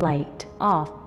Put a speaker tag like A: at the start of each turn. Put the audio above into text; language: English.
A: Light off.